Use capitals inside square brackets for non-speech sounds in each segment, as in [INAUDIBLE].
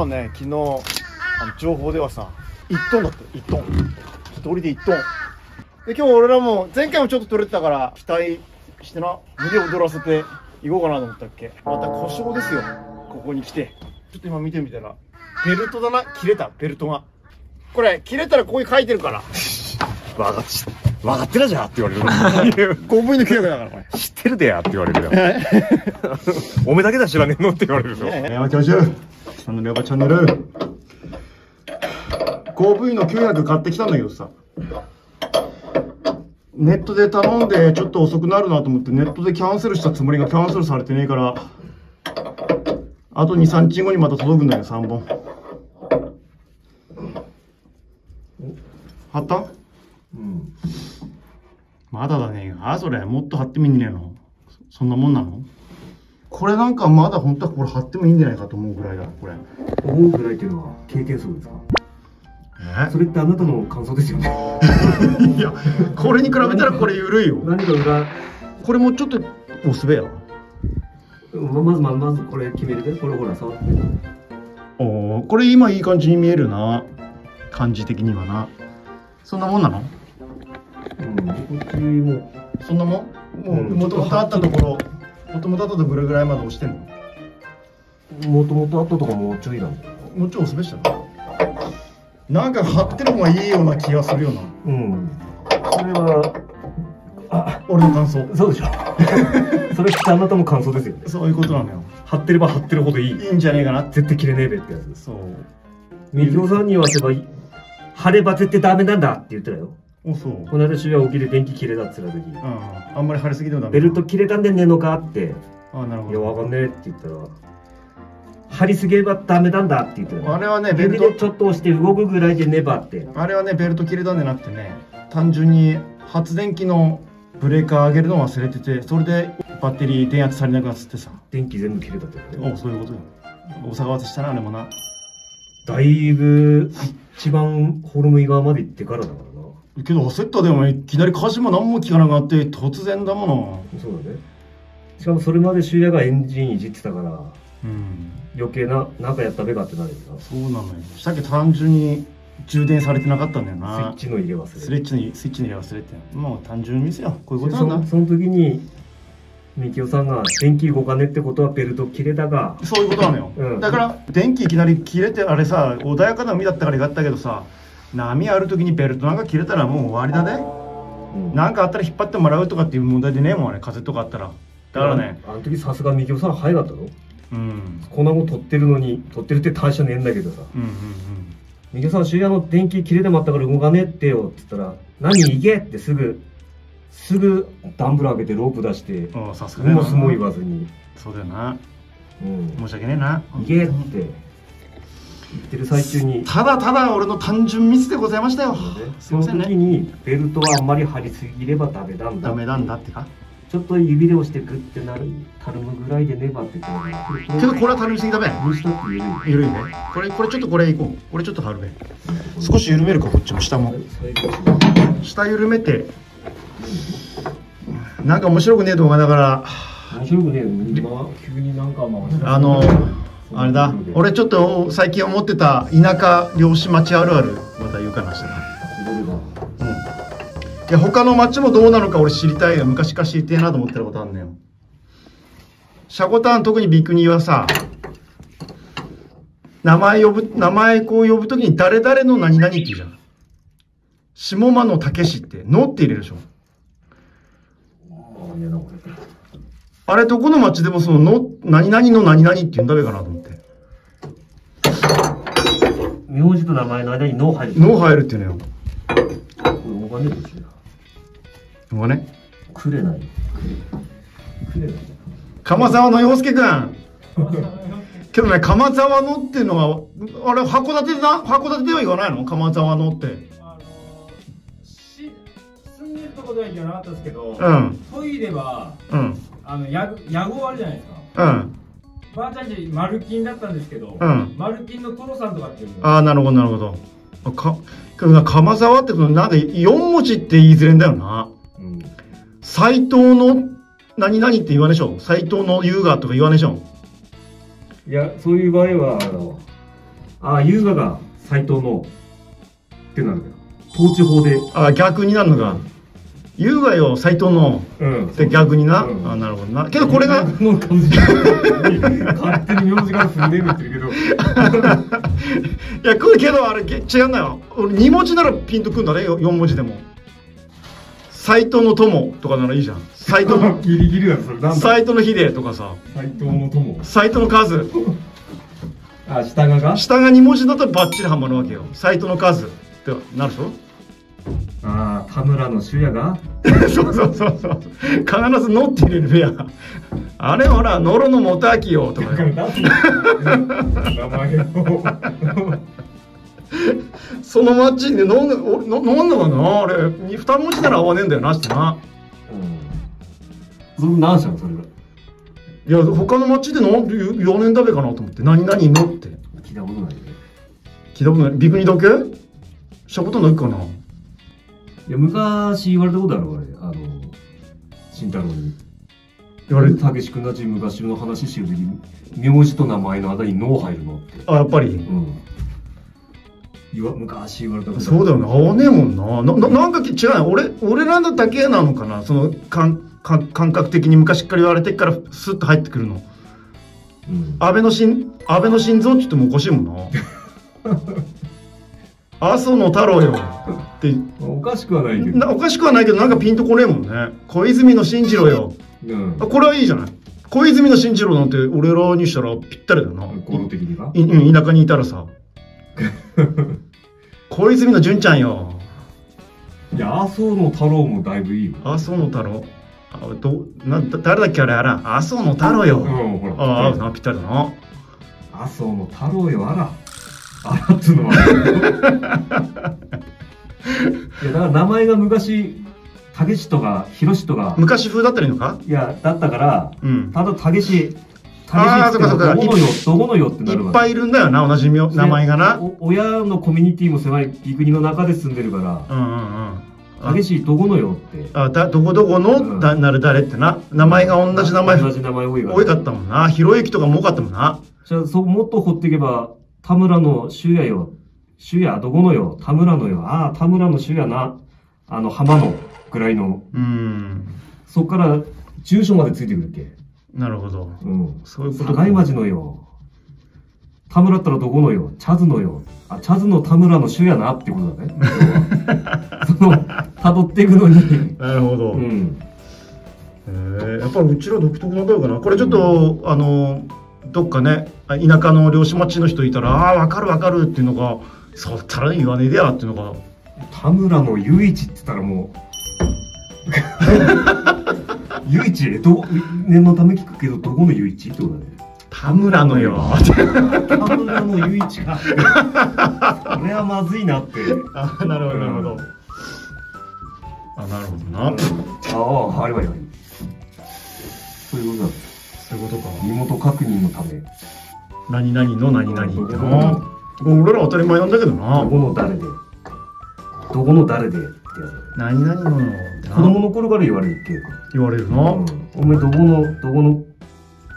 はね昨日あの情報ではさ1トンだって1トン。一人で1トン。で今日俺らも前回もちょっと取れてたから期待してな胸を躍らせていこうかなと思ったっけ。また故障ですよ。ここに来て。ちょっと今見てみたらベルトだな。切れたベルトが。これ切れたらここに書いてるから。分かって分かってるじゃんって言われる。[LAUGHS] 5分の9だからこれ知ってるでやって言われるよ。[LAUGHS] おめだけだ知らねえのって言われるよ。山教授チャンネルやばチャンネル 5V の900買ってきたんだけどさネットで頼んでちょっと遅くなるなと思ってネットでキャンセルしたつもりがキャンセルされてねえからあと2、3日後にまた届くんだよ、3本。貼った？うん。まだだね。あ、それ。もっと貼ってもいいんじゃないのそんなもんなの？これなんかまだ本当はこれ貼ってもいいんじゃないかと思うぐらいだ、これ。思うぐらいっていうのは経験数ですか？え？それってあなたの感想ですよね。[LAUGHS] いや、これに比べたらこれ緩いよ。何か裏？これもちょっと、おすべや。ままずままずこれ決めるでこれほら触って。おーこれ今いい感じに見えるな。感じ的にはな。そんなもんなの？うんこっちも。そんなもん？もう、うんもともとあったところ、もともとあったところぐらいまで押してんの？もともとあったとかもうちょいなんだよもうちょい押すべしたな。なんか貼ってる方がいいような気がするよな。うんそれはあ俺の感想。そうでしょ [LAUGHS] それってあなたの感想ですよねそういうことなのよ。貼ってれば貼ってるほどいいいいんじゃねえかな。絶対切れねえべってやつそう。みきおさんに言わせば貼れば絶対ダメなんだって言ってたよ。この間週は起きで電気切れたっつった時あんまり貼りすぎてもダメ。ベルト。切れたんでねえのかってあ、なるほいや、ど。わかんねえって言ったら、張りすぎればダメなんだって言ってたあれはね、ベル指でちト。ょっと押して動くぐらいでねばって。あれはね、ベルト切れたんじゃなくてね、単純に発電機のブレーカー上げるの忘れてて、それでバッテリー電圧足りなくなっつってさ。電気全部切れたってことね。お、そういうことよ。大阪渡したな、あれもな。だいぶ、一番ホルムイ側まで行ってからだからな。けど焦ったでもいきなり火事も何も聞かなくなって突然だもの。そうだね。しかもそれまで周也がエンジンいじってたから、うん。余計な、なんかやったべかってなるよな。スそうなのよ。さっき単純に充電されてなかったんだよイなッ。チの入れ忘れ。スレッチに、スイッチに入れ忘れて。もう単純にミスよ。こういうことそなんだ。その時に、みきおさんが電気動かねってことはベルト切れたが、そういうことなのよ。うんだから、電気いきなり切れて、あれさ、穏やかな海だったからよかったけどさ、波ある時にベルトなんか切れたらもう終わりだね。うんなんかあったら引っ張ってもらうとかっていう問題でねえもんね、風とかあったら。だからね、あの時さすがみきおさん早かったのうん。粉も取ってるのに取ってるって大したねえんだけどさうんうん「みきおさん終夜の電気切れてまったから動かねえってよ」って言ったら「何行け!」ってすぐすぐダンブラー開けてロープ出してうん。おさすがだよなもうすも言わずにそうだよな。「うん申し訳ねえな。行け!」って言ってる最中にただただ俺の単純ミスでございましたよ。すいそのませんね。時にベルトはあんまり張りすぎればダメなんだダメなんだってか。ちょっと指で押してグッてなるたるむぐらいでねばって言ってけどこれは頼みすぎだべ。緩いね。これ、これちょっとこれいこう。これちょっと貼るべ。少し緩めるか、こっちも下も。下緩めて。なんか面白くねえ動画だから、面白くねえ急になんかまああの、あれだ。俺ちょっと最近思ってた田舎漁師町あるある、また言うかなしてな。うん。いや、他の町もどうなのか俺知りたいよ。昔から知りてえなと思ってることあんのよ。シャコタン特にビクニはさ、名前呼ぶ、名前こう呼ぶときに誰々の何々って言うじゃん。下間の武士って、のって入れるでしょ。あれどこの町でもそのの、何々の何々って言うんだべかなと思って。名字と名前の間に脳入るの入るっていうのよ。これ動かねえとしなのがね。くれないくれない鎌沢の洋介くん。けどね、鎌沢のっていうのは、あれ、函館でな、函館では言わないの？鎌沢のって。あのし住んでるとこでは言わなかったですけど、うん、トイレはうん、あのや屋号あるじゃないですか。うん。ばあちゃんちマルキンだったんですけど、うん。マルキンのトロさんとかっていうの。ああ、なるほど、なるほど。あか、鎌沢って、なんで、4文字って言いづれんだよな。うん。斎藤の何々って言わねえでしょ斎藤の優雅とか言わねえでしょいやそういう場合はあのああ優雅が斎藤の。ってなるから統治法で。あ逆になるのが優雅よ斎藤の。うん。で逆にな、うん。あなるほどな。けどこれが。の感じ勝手に名字から踏んでるって言うけど。[LAUGHS] いやこれけどあれげ違うんだよ。俺2文字ならピンとくんだね4文字でも。斎藤の友とかならいいじゃん。斎藤の [LAUGHS] ギリギリだそれなんだ。斎藤の秀とかさ。斎藤の友。斎藤の数。[LAUGHS] あ下がが？下が2文字だとバッチリハマるわけよ。斎藤の数ってなるでしょ？ああ田村の主也が。[LAUGHS] そうそうそうそう。必ず「の」って入れる部屋あれほら「のろのもたきよ」と [LAUGHS] かそのマッチで飲んで飲んだかな？あれ2文字なら合わねえんだよなしてなうん。何したのそれが？いや他のマッチで飲んで4年だべかなと思って「何々の」って。聞いたことないね。聞いたことない。ビクニだけしたことないかな？いや昔言われたことある俺あの慎太郎に。言われたけし君たち昔の話してる時に名字と名前の間に「脳入るの?」って。あやっぱり？うん。言わ昔言われたことそうだよね。合わねえもんな。なななんか違うよ俺俺らだけなのかな？その感感感覚的に昔から言われてっからスッと入ってくるの。うん。安倍の心安倍の心臓って言ってもおかしいもんな。[LAUGHS] 麻生の太郎よっておかしくはないけど。なおかしくはないけどなんかピンとこねえもんね。小泉の進次郎よ。うん。あこれはいいじゃない。小泉の進次郎なんて俺らにしたらぴったりだよな語呂的にないうん田舎にいたらさ。[LAUGHS] 小泉の純ちゃんよ。いや麻生の太郎もだいぶいいよ。麻生の太郎？あどなだ誰だっけあれあら。麻生の太郎よ、うんほら。ああなぴったりだな。麻生の太郎よあら。あらっつうのは [LAUGHS] から名前が昔武志とか広志とか。昔風だったらいいのか？いやだったからうん。ただ武志あー武志ってそっかそっか。どこのよどこのよってないるわけ。っぱいいるんだよな同じ名名前がな。お親のコミュニティも狭いビクニの中で住んでるから。うんうんうん。あ武志どこのよって。あだどこどこの、うん。だなる誰ってな。名前が同じ名前同じ名前多いから。多かったもんな。ひろゆきとかも多かったもんな。じゃあそもっと掘っていけば田村の修也よ修也どこのよ田村のよああ田村の修也なあの浜のぐらいの。うん。そっから住所までついてくるっけ。なるほど。うん。そういうこと境町のよ田村ったらどこのよチャズのよあチャズの田村の修也なってことだね。[LAUGHS] その辿っていくのに。なるほど、へうん。え。やっぱりうちら独特なんだよかな。これちょっと、あのどっかねあ田舎の漁師町の人いたらああ分かる分かるっていうのがそうったら言わねえでやっていうのが田村の唯一って言ったらもう唯一ど念のため聞くけどどこの唯一ってことだね。田村のよ。田村の唯一か。それはまずいなって。あなるほどなるほど、あなるほどな、あああれはいはい。そういうことだ。そういうことか。身元確認のため。何々の何々ってな俺ら当たり前なんだけどな。どこの誰で？どこの誰で？ってや何々の子供の頃から言われるっけ言われるな、うん。お前どこのどこの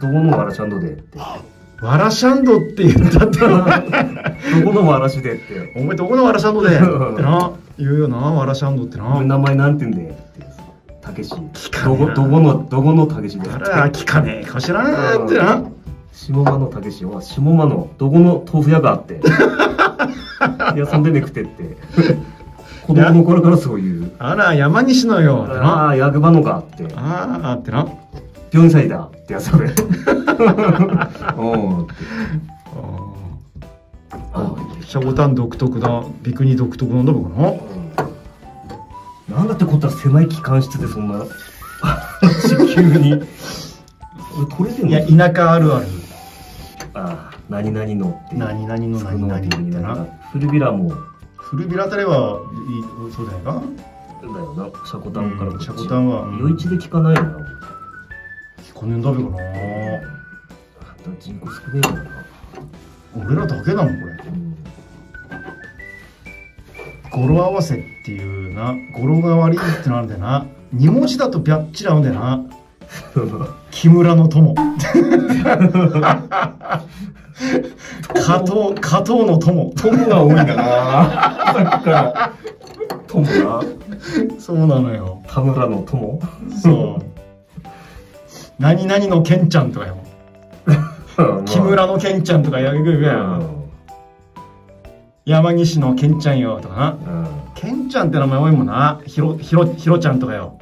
どこのわらちゃんどで？って。わらしゃんどって言ったって。な [LAUGHS] どこのわらしでって。お前どこのわらしゃんどで？ってな。言うよなわらしゃんどってな。名前なんて言うんでって。たけし。どこのどこのたけしで？あら聞かねえかしらなってな下間のたけしは下間のどこの豆腐屋があっていやそんでめくてって子供の頃からそういう。あら山西のよあな。あ役場のがあって。ああってな。4歳だってやつ俺 [LAUGHS] おうあシャボタン独特だ。ビクニ独特なんだ僕ななんだってことは狭い機関室でそんな。[LAUGHS] 地球に。[LAUGHS] これでもいや田舎あるあるああ何々のって何々の何々ってな。古びらも。古びらあたりはいいそうじゃな。いかだよな。シャコタンからこっち。シャコタンは余市で聞かないよな。聞かねえんだべかな。人口少ねえからな。俺らだけだもんこれ。語呂合わせっていうな。語呂が悪いってのあるんだよな。2文字だとビャッチリ合うんだよな [LAUGHS] 木村の友。加藤加藤の友。友が多いんだな友が。そうなのよ。田村の友。そう。何々のケンちゃんとかよ。木村のケンちゃんとかやるぐら山岸のケンちゃんよとかな。うん。ケンちゃんって名前多いもんな。ひろひろひろちゃんとかよ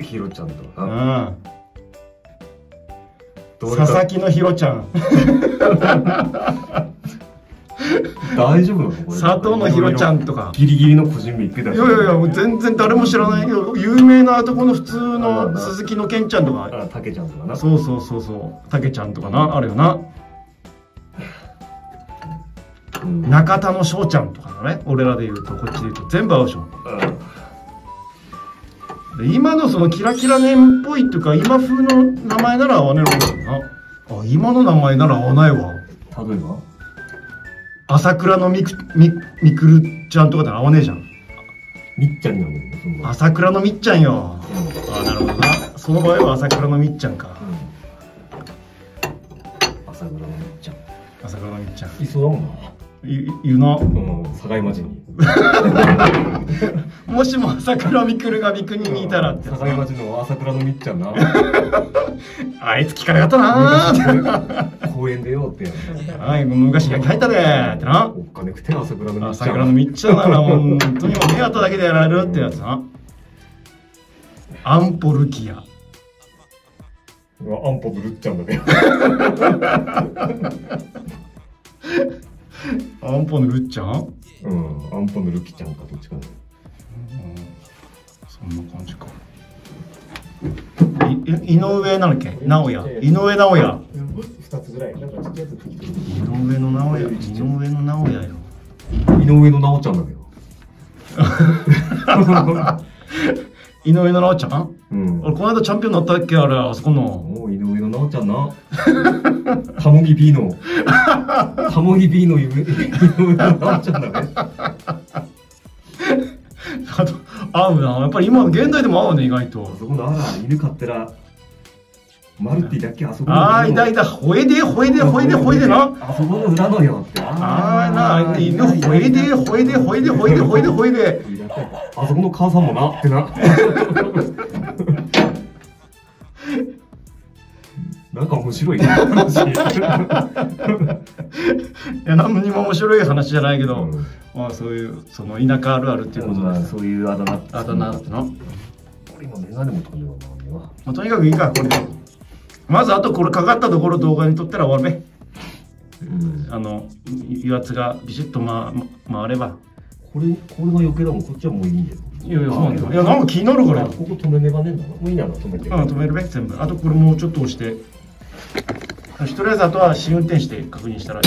ひろちゃんとうか？ん佐々か木のひろちゃん。[LAUGHS] 大丈夫なの？これ。佐藤のひろちゃんとか。ギリギリの個人名言ってたいやいやいやもう全然誰も知らないよ有名なとこの普通の鈴木のケンちゃんとか。あたけちゃんとかな。そうそうそうそう。たけちゃんとかな。あるよな。うん。中田の翔ちゃんとかのね。俺らで言うとこっちで言うと。全部合うでしょ。で今のそのキラキラネームっぽいっていうか今風の名前なら合わねえのかな。あ今の名前なら合わないわ。例えば？朝倉のみくみみくるちゃんとかで合わねえじゃん。みっちゃんになるんだよそんな朝倉のみっちゃんよ。うん。あなるほどな。その場合は朝倉のみっちゃんか。朝倉のみっちゃん。朝倉のみっちゃん。いそうだもんな。ゆ言うな。うん境町に [LAUGHS] もしも朝倉みくるが三国にいたらって。境町の朝倉のみっちゃんな。[LAUGHS] あいつ聞かなかったな。ー [LAUGHS] 公園でよってはい昔焼き入ったでーってな。お金くて朝倉のみっちゃん。朝倉のみっちゃんなら本当にもう目当ただけでやられるってやつな。アンポルキア。アンポブルっちゃんだね。アンポのるっちゃんうん。アンポのルキちゃんかどっちかだそんな感じか。い井上なんだっけ？直哉。井上直哉。二つぐらいなんかちっちゃいや井上の直哉。井上の直哉よ。井上の直ちゃんだけど [LAUGHS] 井上の直ちゃんうん。俺この間チャンピオンになったっけあれ。あそこの。もう井上 [LAUGHS] の直ちゃんなたもぎ B のたもぎ B の井上井上の直ちゃんだね。あと合うな。やっぱり今現代でも合うね意外あとそこのあら犬飼ってらマルティだっけあそこのああいたいた。ほえでほえでほえでほえでな。あそこの裏のよって。ああな犬ほえでほえでほえでほえでほえでほえであそこの母さんもなってな。[LAUGHS] なんか面白い話。いや何にも面白い話じゃないけど、うん。まあそういうその田舎あるあるっていうことでそういうあだ名あだ名ってな、今メガネも飛んでるわなあ、とにかくいいかこれでまずあとこれかかったところ動画に撮ったら終わるべうん。あの油圧がビシッとまま回れば。これこれが余計だもん。こっちはもういいんだよいやいやそうなんだよ。いやなんか気になるからよ。あここ止めねばねえんだな。もういいなら止めて。うん止めるべ全部。あとこれもうちょっと押して。とりあえずあとは試運転して確認したら。いい